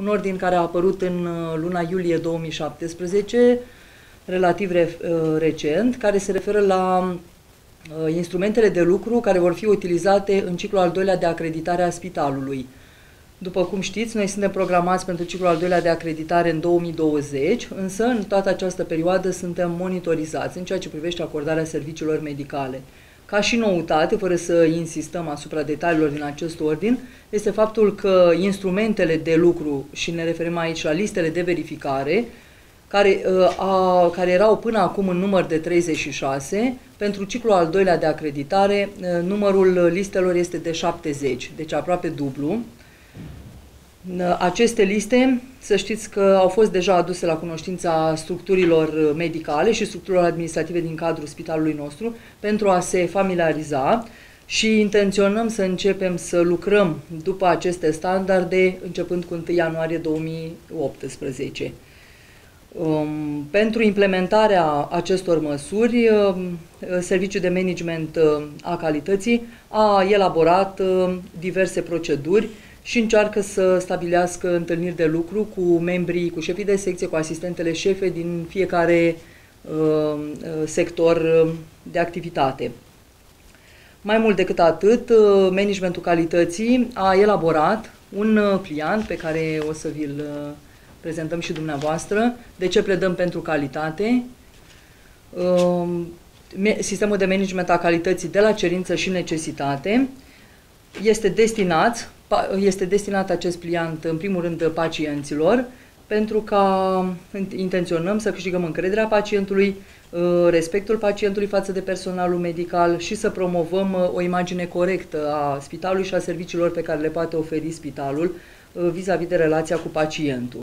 un ordin care a apărut în uh, luna iulie 2017, relativ re, uh, recent, care se referă la uh, instrumentele de lucru care vor fi utilizate în ciclul al doilea de acreditare a spitalului. După cum știți, noi suntem programați pentru ciclul al doilea de acreditare în 2020, însă în toată această perioadă suntem monitorizați în ceea ce privește acordarea serviciilor medicale. Ca și noutate, fără să insistăm asupra detaliilor din acest ordin, este faptul că instrumentele de lucru, și ne referim aici la listele de verificare, care, uh, a, care erau până acum în număr de 36, pentru ciclul al doilea de acreditare, uh, numărul listelor este de 70, deci aproape dublu. Aceste liste, să știți că au fost deja aduse la cunoștința structurilor medicale și structurilor administrative din cadrul spitalului nostru pentru a se familiariza și intenționăm să începem să lucrăm după aceste standarde începând cu 1 ianuarie 2018. Um, pentru implementarea acestor măsuri, um, Serviciul de Management uh, a Calității a elaborat uh, diverse proceduri și încearcă să stabilească întâlniri de lucru cu membrii, cu șefii de secție, cu asistentele șefe din fiecare uh, sector uh, de activitate. Mai mult decât atât, uh, managementul calității a elaborat un uh, pliant pe care o să vi-l uh, prezentăm și dumneavoastră, de ce pledăm pentru calitate, sistemul de management a calității de la cerință și necesitate, este destinat, este destinat acest pliant în primul rând pacienților, pentru ca intenționăm să câștigăm încrederea pacientului, uh, respectul pacientului față de personalul medical și să promovăm uh, o imagine corectă a spitalului și a serviciilor pe care le poate oferi spitalul uh, vis-a-vis -vis de relația cu pacientul.